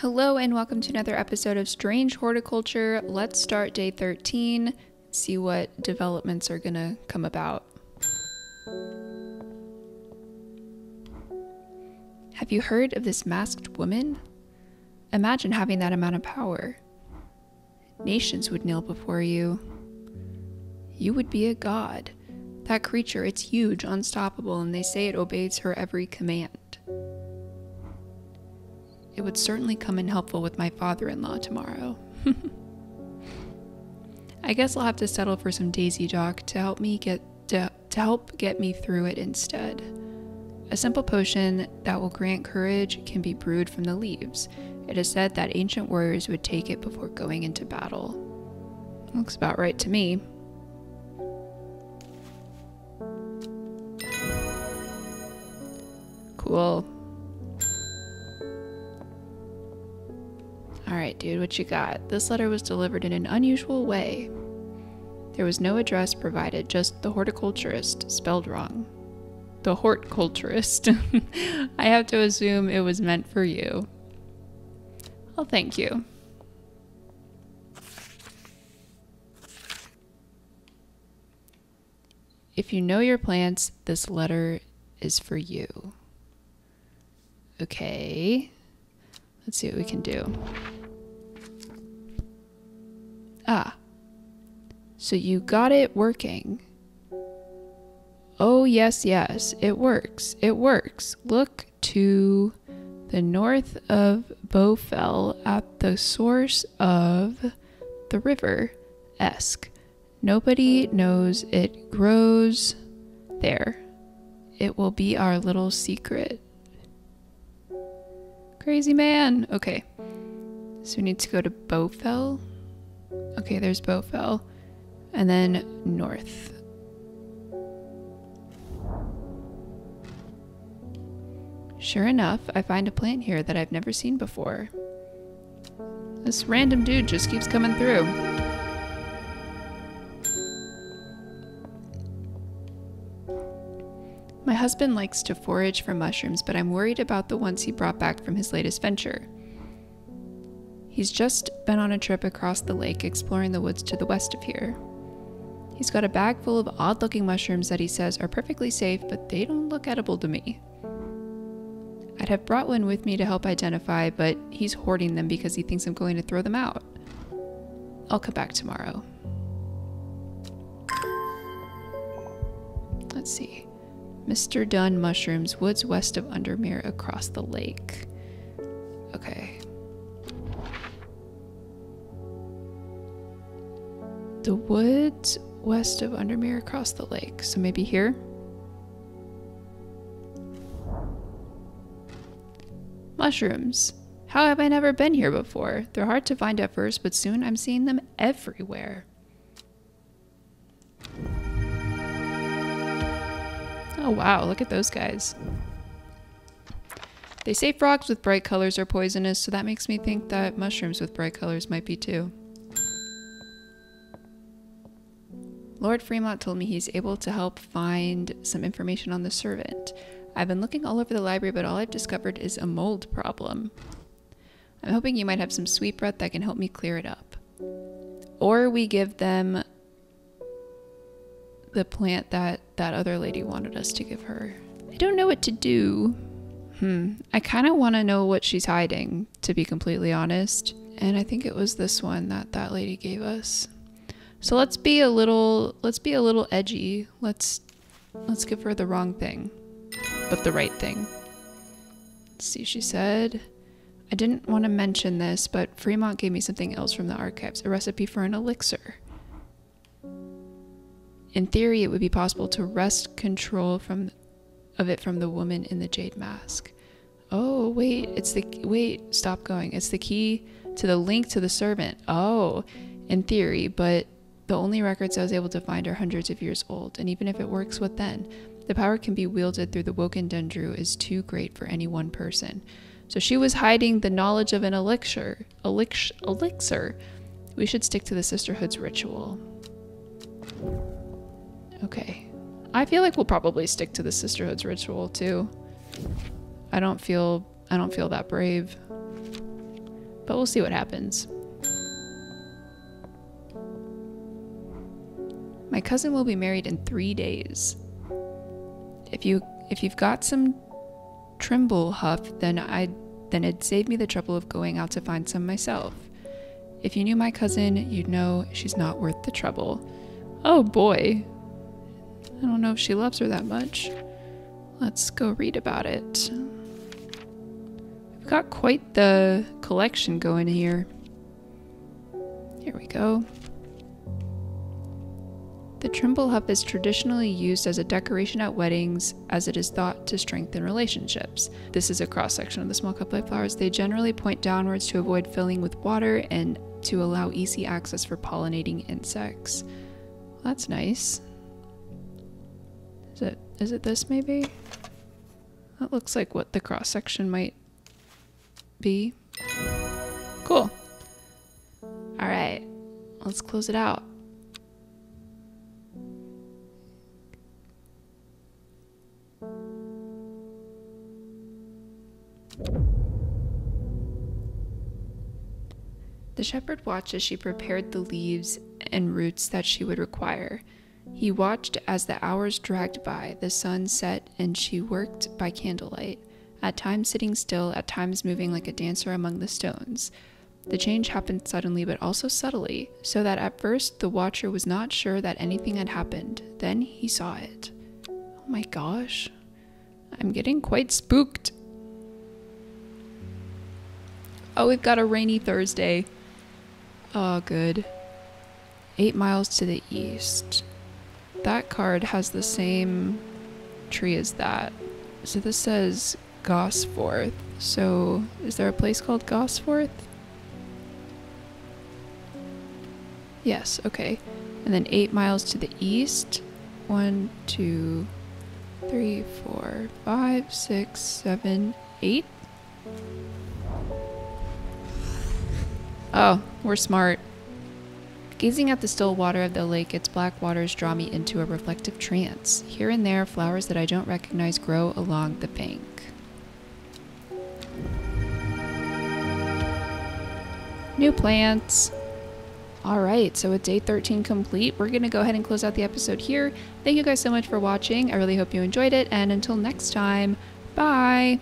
Hello, and welcome to another episode of Strange Horticulture. Let's start day 13, see what developments are going to come about. Have you heard of this masked woman? Imagine having that amount of power. Nations would kneel before you. You would be a god. That creature, it's huge, unstoppable, and they say it obeys her every command. It would certainly come in helpful with my father in law tomorrow. I guess I'll have to settle for some daisy dock to help me get to, to help get me through it instead. A simple potion that will grant courage can be brewed from the leaves. It is said that ancient warriors would take it before going into battle. Looks about right to me. Cool. Dude, what you got? This letter was delivered in an unusual way. There was no address provided, just the horticulturist, spelled wrong. The horticulturist. I have to assume it was meant for you. Well, thank you. If you know your plants, this letter is for you. Okay. Let's see what we can do. Ah. So you got it working. Oh, yes, yes. It works. It works. Look to the north of Bowfell at the source of the river Esk. Nobody knows it grows there. It will be our little secret. Crazy man. Okay. So we need to go to Bowfell. Okay, there's Bowfell. And then north. Sure enough, I find a plant here that I've never seen before. This random dude just keeps coming through. My husband likes to forage for mushrooms, but I'm worried about the ones he brought back from his latest venture. He's just been on a trip across the lake exploring the woods to the west of here. He's got a bag full of odd looking mushrooms that he says are perfectly safe, but they don't look edible to me. I'd have brought one with me to help identify, but he's hoarding them because he thinks I'm going to throw them out. I'll come back tomorrow. Let's see. Mr. Dunn Mushrooms, woods west of Undermere across the lake. Okay. The woods west of Undermere across the lake. So maybe here? Mushrooms. How have I never been here before? They're hard to find at first, but soon I'm seeing them everywhere. Oh wow, look at those guys. They say frogs with bright colors are poisonous, so that makes me think that mushrooms with bright colors might be too. Lord Fremont told me he's able to help find some information on the servant. I've been looking all over the library, but all I've discovered is a mold problem. I'm hoping you might have some sweet breath that can help me clear it up. Or we give them the plant that that other lady wanted us to give her. I don't know what to do. Hmm. I kind of want to know what she's hiding, to be completely honest. And I think it was this one that that lady gave us. So let's be a little let's be a little edgy. Let's let's give her the wrong thing, but the right thing. Let's see, she said, I didn't want to mention this, but Fremont gave me something else from the archives, a recipe for an elixir. In theory, it would be possible to wrest control from of it from the woman in the jade mask. Oh, wait, it's the wait, stop going. It's the key to the link to the servant. Oh, in theory, but the only records I was able to find are hundreds of years old, and even if it works, what then? The power can be wielded through the Woken Dendru is too great for any one person. So she was hiding the knowledge of an elixir. Elix elixir. We should stick to the Sisterhood's ritual. Okay. I feel like we'll probably stick to the Sisterhood's ritual too. I don't feel I don't feel that brave. but we'll see what happens. My cousin will be married in three days. If you if you've got some trimble huff, then I'd then it'd save me the trouble of going out to find some myself. If you knew my cousin, you'd know she's not worth the trouble. Oh boy. I don't know if she loves her that much. Let's go read about it. We've got quite the collection going here. Here we go. The trimble huff is traditionally used as a decoration at weddings as it is thought to strengthen relationships. This is a cross section of the small cup like flowers. They generally point downwards to avoid filling with water and to allow easy access for pollinating insects. Well, that's nice. Is it is it this maybe? That looks like what the cross section might be. Cool. All right. Let's close it out. The shepherd watched as she prepared the leaves and roots that she would require. He watched as the hours dragged by, the sun set, and she worked by candlelight, at times sitting still, at times moving like a dancer among the stones. The change happened suddenly but also subtly, so that at first the watcher was not sure that anything had happened. Then he saw it. Oh my gosh. I'm getting quite spooked. Oh, we've got a rainy Thursday. Oh, good. Eight miles to the east. That card has the same tree as that. So this says Gosforth. So is there a place called Gosforth? Yes, okay. And then eight miles to the east. One, two, three, four, five, six, seven, eight. Oh, we're smart. Gazing at the still water of the lake, its black waters draw me into a reflective trance. Here and there, flowers that I don't recognize grow along the bank. New plants. All right, so with day 13 complete, we're going to go ahead and close out the episode here. Thank you guys so much for watching. I really hope you enjoyed it, and until next time, bye.